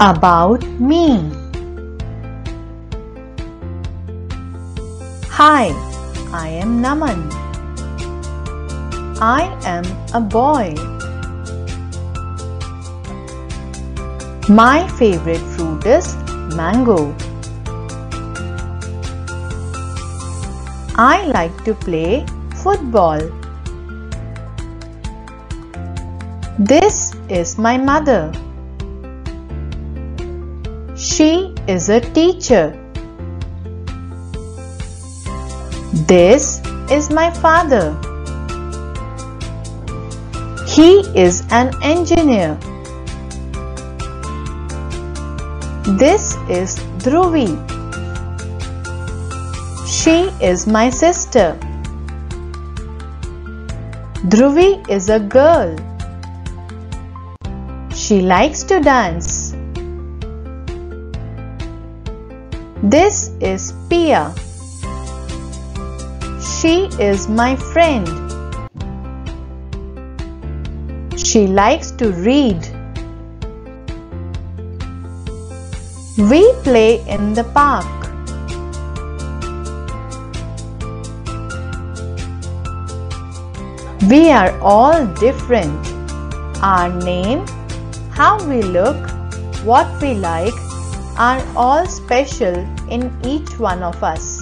About me. Hi, I am Naman. I am a boy. My favorite fruit is mango. I like to play football. This is my mother. She is a teacher. This is my father. He is an engineer. This is Dhruvi. She is my sister. Dhruvi is a girl. She likes to dance. This is Pia. She is my friend. She likes to read. We play in the park. We are all different. Our name, how we look, what we like are all special in each one of us.